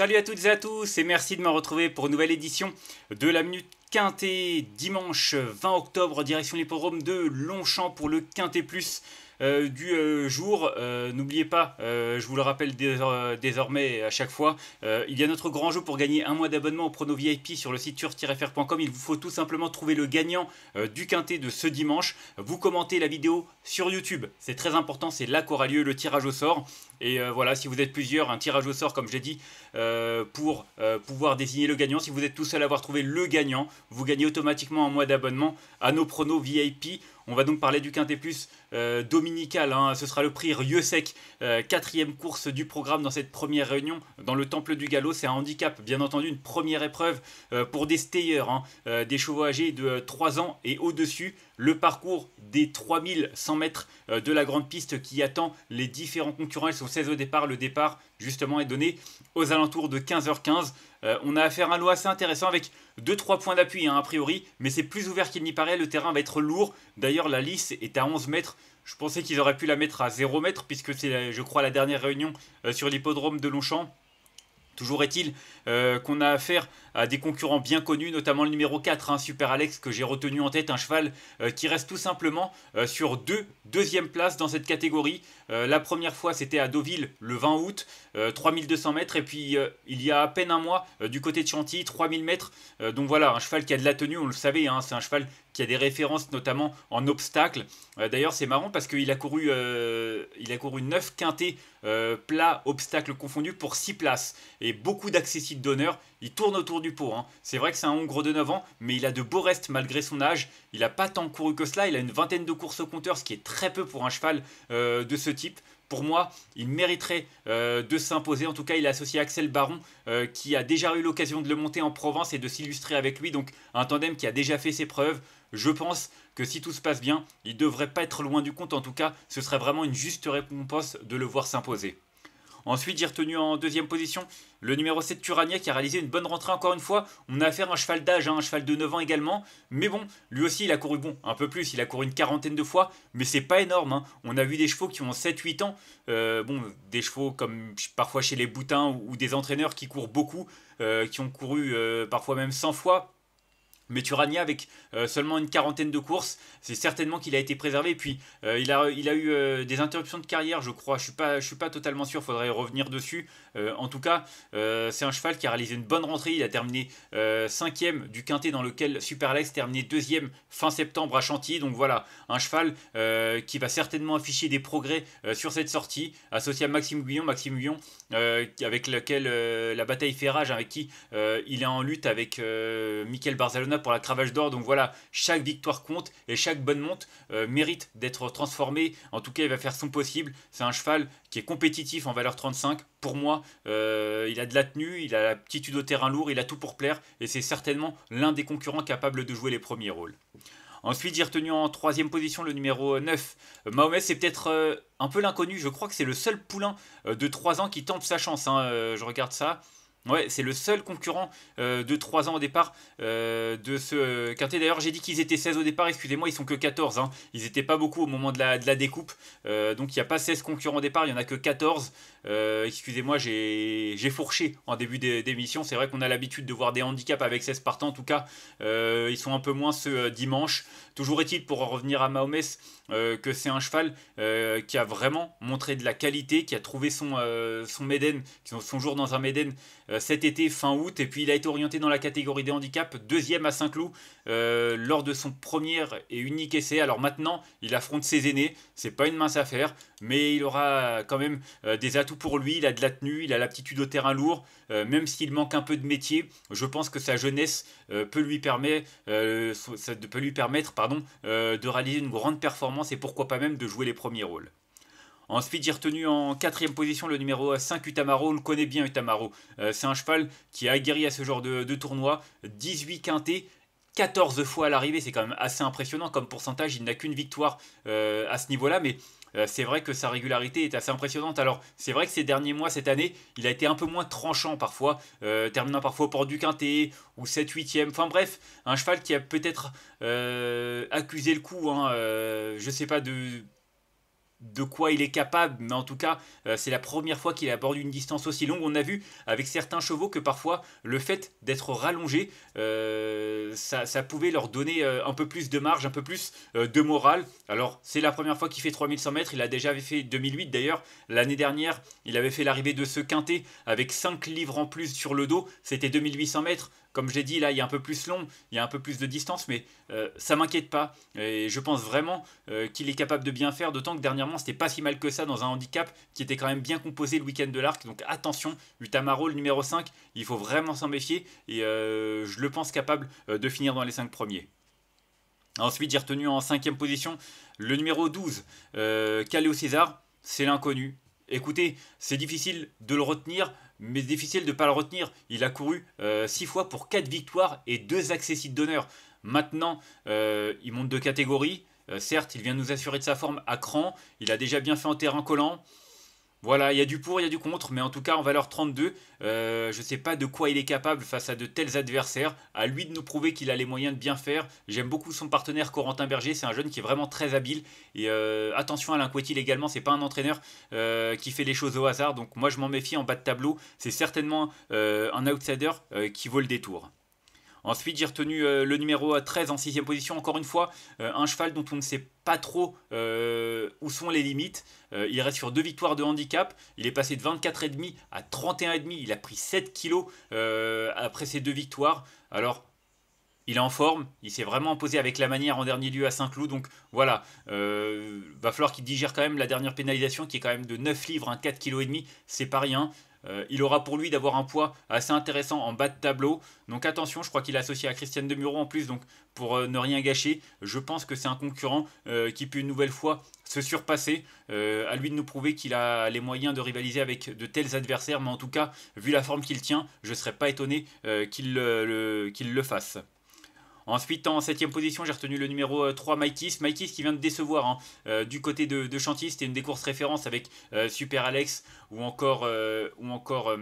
Salut à toutes et à tous et merci de me retrouver pour une nouvelle édition de la Minute Quintet. Dimanche 20 octobre direction l'hippodrome de Longchamp pour le Quintet Plus euh, du euh, jour. Euh, n'oubliez pas, je vous le rappelle désormais à chaque fois, il y a notre grand jeu pour gagner un mois d'abonnement au prono VIP sur le site tur-fr.com. Il vous faut tout simplement trouver le gagnant du quintet de ce dimanche. Vous commentez la vidéo sur YouTube, c'est très important, c'est là qu'aura lieu le tirage au sort. Et voilà, si vous êtes plusieurs, un tirage au sort, comme je l'ai dit, pour pouvoir désigner le gagnant. Si vous êtes tout seul à avoir trouvé le gagnant, vous gagnez automatiquement un mois d'abonnement à nos pronos VIP. On va donc parler du Quintet Plus euh, dominical. Hein. Ce sera le prix Rieux-Sec, euh, quatrième course du programme dans cette première réunion dans le Temple du Galop. C'est un handicap, bien entendu, une première épreuve euh, pour des stayers, hein. des chevaux âgés de 3 ans et au-dessus. Le parcours des 3100 mètres de la grande piste qui attend les différents concurrents. Ils sont 16 au départ. Le départ, justement, est donné aux alentours de 15h15. on a affaire à un lot assez intéressant avec 2-3 points d'appui, hein, a priori, mais c'est plus ouvert qu'il n'y paraît. Le terrain va être lourd. D'ailleurs, la lisse est à 11 mètres. Je pensais qu'ils auraient pu la mettre à 0 mètres, puisque c'est, je crois, la dernière réunion euh, sur l'hippodrome de Longchamp. Toujours est-il euh, qu'on a affaire des concurrents bien connus, notamment le numéro 4, hein, Super Alex, que j'ai retenu en tête, un cheval euh, qui reste tout simplement euh, sur deux deuxième places dans cette catégorie. la première fois, c'était à Deauville le 20 août, 3200 mètres, et puis il y a à peine un mois, du côté de Chantilly, 3000 mètres. donc voilà, un cheval qui a de la tenue, on le savait, hein, c'est un cheval qui a des références notamment en obstacle. D'ailleurs, c'est marrant parce qu'il a couru, a couru 9 quintés plats, obstacles confondus pour 6 places et beaucoup d'accessibles d'honneur. Il tourne autour du pot. Hein. C'est vrai que c'est un Hongre de 9 ans, mais il a de beaux restes malgré son âge. Il n'a pas tant couru que cela. Il a une vingtaine de courses au compteur, ce qui est très peu pour un cheval euh, de ce type. Pour moi, il mériterait euh, de s'imposer. En tout cas, il a associé Axel Baron, euh, qui a déjà eu l'occasion de le monter en Provence et de s'illustrer avec lui. Donc, un tandem qui a déjà fait ses preuves. Je pense que si tout se passe bien, il devrait pas être loin du compte. En tout cas, ce serait vraiment une juste récompense de le voir s'imposer. Ensuite, j'ai retenu en deuxième position le numéro 7 Turania qui a réalisé une bonne rentrée encore une fois. On a affaire à un cheval d'âge, hein, un cheval de 9 ans également. Mais bon, lui aussi il a couru bon, un peu plus, il a couru une quarantaine de fois, mais c'est pas énorme. Hein. On a vu des chevaux qui ont 7-8 ans. Euh, bon, des chevaux comme parfois chez les boutins ou, des entraîneurs qui courent beaucoup, euh, qui ont couru euh, parfois même 100 fois mais Turania, avec euh, seulement une quarantaine de courses, c'est certainement qu'il a été préservé. Puis, euh, il, a, il a eu euh, des interruptions de carrière, je crois. Je ne suis, suis pas totalement sûr, il faudrait revenir dessus. en tout cas, c'est un cheval qui a réalisé une bonne rentrée. Il a terminé cinquième du quintet dans lequel Superlex terminé deuxième fin septembre à Chantilly. Donc voilà, un cheval qui va certainement afficher des progrès sur cette sortie, associé à Maxime Guillon. Maxime Guillon, avec lequel la bataille fait rage, avec qui il est en lutte avec Michael Barzalona pour la cravache d'or. Donc voilà, chaque victoire compte et chaque bonne monte euh, mérite d'être transformée. En tout cas, il va faire son possible. C'est un cheval qui est compétitif en valeur 35. Pour moi, euh, il a de la tenue, il a l'aptitude au terrain lourd, il a tout pour plaire et c'est certainement l'un des concurrents capables de jouer les premiers rôles. Ensuite, j'ai retenu en troisième position le numéro 9. Mahomet, c'est peut-être euh, un peu l'inconnu. Je crois que c'est le seul poulain de 3 ans qui tente sa chance. Hein. je regarde ça. Ouais, c'est le seul concurrent euh, de 3 ans au départ euh, de ce euh, quintet. D'ailleurs, j'ai dit qu'ils étaient 16 au départ, excusez-moi, ils sont que 14. Hein. Ils n'étaient pas beaucoup au moment de la, de la découpe. donc, il n'y a pas 16 concurrents au départ, il n'y en a que 14. excusez-moi, j'ai fourché en début d'émission. C'est vrai qu'on a l'habitude de voir des handicaps avec 16 partants. En tout cas, ils sont un peu moins ce dimanche. Toujours est-il, pour en revenir à Mahomes, que c'est un cheval qui a vraiment montré de la qualité, qui a trouvé son, son Méden, son jour dans un Méden euh, cet été, fin août, et puis il a été orienté dans la catégorie des handicaps, deuxième à Saint-Cloud, euh, lors de son premier et unique essai. Alors maintenant, il affronte ses aînés, c'est pas une mince affaire, mais il aura quand même euh, des atouts pour lui, il a de la tenue, il a l'aptitude au terrain lourd, même s'il manque un peu de métier, je pense que sa jeunesse peut, lui permettre, de réaliser une grande performance et pourquoi pas même de jouer les premiers rôles. Ensuite, j'ai retenu en quatrième position le numéro 5 Utamaro. On le connaît bien, Utamaro. Euh, c'est un cheval qui a aguerri à ce genre de, tournoi. 18 quintés. 14 fois à l'arrivée, c'est quand même assez impressionnant comme pourcentage. Il n'a qu'une victoire euh, à ce niveau-là, mais euh, c'est vrai que sa régularité est assez impressionnante. Alors, c'est vrai que ces derniers mois, cette année, il a été un peu moins tranchant parfois, terminant parfois au port du quintet ou 7-8e. Enfin bref, un cheval qui a peut-être accusé le coup, hein, je sais pas, de de quoi il est capable, mais en tout cas, euh, c'est la première fois qu'il aborde une distance aussi longue. On a vu avec certains chevaux que parfois le fait d'être rallongé, euh, ça, pouvait leur donner euh, un peu plus de marge, un peu plus de morale. Alors, c'est la première fois qu'il fait 3100 mètres, il a déjà fait 2008 d'ailleurs. L'année dernière, il avait fait l'arrivée de ce quintet avec 5 livres en plus sur le dos, c'était 2800 mètres. Comme je l'ai dit, là, il y a un peu plus long, il y a un peu plus de distance, mais euh, ça m'inquiète pas. Et je pense vraiment euh, qu'il est capable de bien faire, d'autant que dernièrement, c'était pas si mal que ça dans un handicap qui était quand même bien composé le week-end de l'Arc. Donc attention, Utamaro, le numéro 5, il faut vraiment s'en méfier. Et euh, je le pense capable de finir dans les 5 premiers. Ensuite, j'ai retenu en cinquième position le numéro 12, Caléo César. C'est l'inconnu. Écoutez, c'est difficile de le retenir, mais difficile de ne pas le retenir. Il a couru 6 euh, fois pour 4 victoires et 2 accessites d'honneur. Maintenant, euh, il monte de catégorie. Euh, certes, il vient nous assurer de sa forme à cran. Il a déjà bien fait en terrain collant. Voilà, il y a du pour, il y a du contre, mais en tout cas en valeur 32, euh, je ne sais pas de quoi il est capable face à de tels adversaires. À lui de nous prouver qu'il a les moyens de bien faire. J'aime beaucoup son partenaire Corentin Berger, c'est un jeune qui est vraiment très habile. Et euh, attention à Alain Couetil également, c'est pas un entraîneur euh, qui fait les choses au hasard. Donc moi je m'en méfie en bas de tableau. C'est certainement un outsider qui vaut le détour. Ensuite, j'ai retenu euh, le numéro 13 en 6 position. Encore une fois, euh, un cheval dont on ne sait pas trop euh, où sont les limites. il reste sur deux victoires de handicap. Il est passé de 24,5 à 31,5. Il a pris 7 kilos après ces deux victoires. Alors, il est en forme, il s'est vraiment imposé avec la manière en dernier lieu à Saint-Cloud. Donc voilà, va falloir qu'il digère quand même la dernière pénalisation qui est quand même de 9 livres, un 4,5 kg. C'est pas rien. Euh, il aura pour lui d'avoir un poids assez intéressant en bas de tableau. Donc attention, je crois qu'il est associé à Christiane Demuro en plus. Donc pour euh, ne rien gâcher, je pense que c'est un concurrent euh, qui peut une nouvelle fois se surpasser. à lui de nous prouver qu'il a les moyens de rivaliser avec de tels adversaires. Mais en tout cas, vu la forme qu'il tient, je ne serais pas étonné qu'il le fasse. Ensuite, en 7 position, j'ai retenu le numéro 3, Maïkis. Maïkis qui vient de décevoir hein, euh, du côté de, de Chantilly. C'était une des courses références avec euh, Super Alex ou encore, euh, ou encore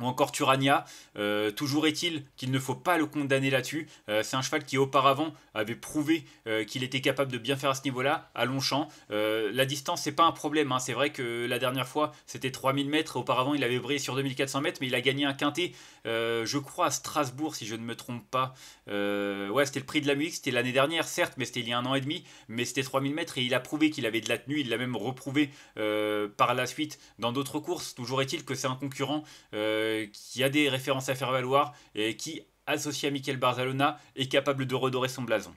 ou encore Turania. Euh, toujours est-il qu'il ne faut pas le condamner là-dessus. Euh, c'est un cheval qui auparavant avait prouvé euh, qu'il était capable de bien faire à ce niveau-là, à Longchamp. la distance, c'est pas un problème. Hein. C'est vrai que la dernière fois, c'était 3000 mètres. Auparavant, il avait brillé sur 2400 mètres, mais il a gagné un quintet, je crois, à Strasbourg, si je ne me trompe pas. ouais, c'était le prix de la musique, c'était l'année dernière, certes, mais c'était il y a un an et demi. Mais c'était 3000 mètres et il a prouvé qu'il avait de la tenue. Il l'a même reprouvé par la suite dans d'autres courses. Toujours est-il que c'est un concurrent qui a des références à faire valoir et qui, associé à Michael Barzalona, est capable de redorer son blason.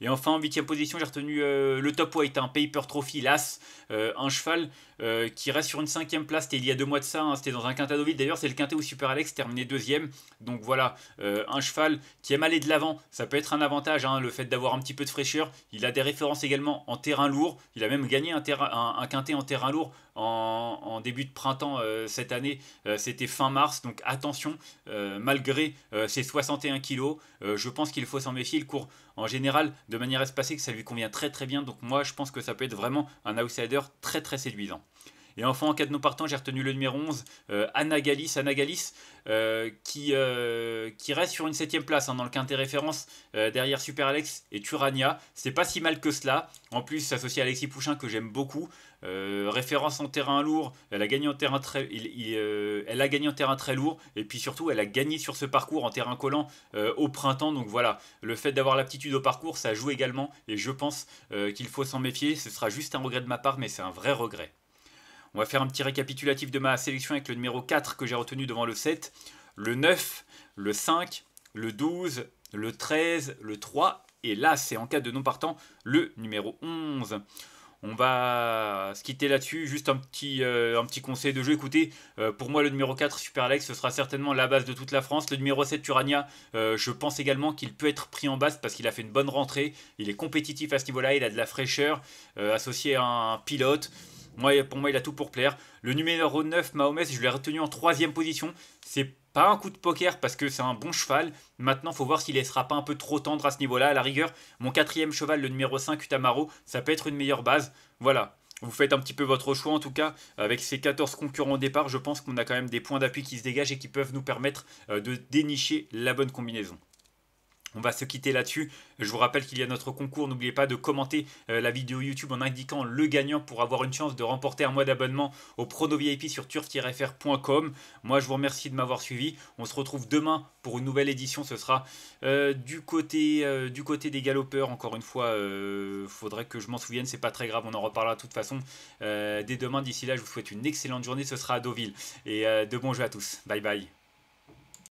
Et enfin, en huitième position, j'ai retenu euh, le top weight, un Paper Trophy, l'As, euh, un cheval euh, qui reste sur une cinquième place. C'était il y a deux mois de ça, hein, c'était dans un quintet Deauville. D'ailleurs, c'est le quintet où Super Alex terminait deuxième. Donc voilà, un cheval qui aime aller de l'avant, ça peut être un avantage, hein, le fait d'avoir un petit peu de fraîcheur. Il a des références également en terrain lourd. Il a même gagné un, quintet en terrain lourd en, début de printemps cette année. c'était fin mars, donc attention, malgré ses 61 kilos, je pense qu'il faut s'en méfier. Il court en général de manière espacée, que ça lui convient très très bien. Donc moi, je pense que ça peut être vraiment un outsider très très séduisant. Et enfin, en cas de nos partants, j'ai retenu le numéro 11, euh, Anagalis. Anagalis euh, qui, euh, qui reste sur une septième place hein, dans le quintet référence derrière Super Alex et Turania. C'est pas si mal que cela. En plus, s'associer à Alexis Pouchin que j'aime beaucoup. référence en terrain lourd, elle a gagné en terrain très, elle a gagné en terrain très lourd et puis surtout elle a gagné sur ce parcours en terrain collant au printemps. Donc voilà, le fait d'avoir l'aptitude au parcours, ça joue également et je pense qu'il faut s'en méfier. Ce sera juste un regret de ma part, mais c'est un vrai regret. On va faire un petit récapitulatif de ma sélection avec le numéro 4 que j'ai retenu devant le 7, le 9, le 5, le 12, le 13, le 3 et là c'est en cas de non partant le numéro 11. On va se quitter là-dessus. Juste un petit, euh, un petit conseil de jeu. Écoutez, euh, pour moi, le numéro 4, Super Alex, ce sera certainement la base de toute la France. Le numéro 7, Turania, euh, je pense également qu'il peut être pris en base parce qu'il a fait une bonne rentrée. Il est compétitif à ce niveau-là. Il a de la fraîcheur associé à un pilote pour moi, il a tout pour plaire. Le numéro 9, Mahomes, je l'ai retenu en troisième position. C'est pas un coup de poker parce que c'est un bon cheval. Maintenant, faut voir s'il ne sera pas un peu trop tendre à ce niveau-là. À la rigueur, mon quatrième cheval, le numéro 5, Utamaro, ça peut être une meilleure base. Voilà. Vous faites un petit peu votre choix en tout cas. Avec ces 14 concurrents au départ, je pense qu'on a quand même des points d'appui qui se dégagent et qui peuvent nous permettre euh, de dénicher la bonne combinaison. On va se quitter là-dessus. Je vous rappelle qu'il y a notre concours. N'oubliez pas de commenter euh, la vidéo YouTube en indiquant le gagnant pour avoir une chance de remporter un mois d'abonnement au Prono VIP sur turf-fr.com. Moi, je vous remercie de m'avoir suivi. On se retrouve demain pour une nouvelle édition. Ce sera euh, du, côté, euh, du côté des galopeurs. Encore une fois, il faudrait que je m'en souvienne. C'est pas très grave. On en reparlera de toute façon dès demain. D'ici là, je vous souhaite une excellente journée. Ce sera à Deauville. Et de bons jeux à tous. Bye bye.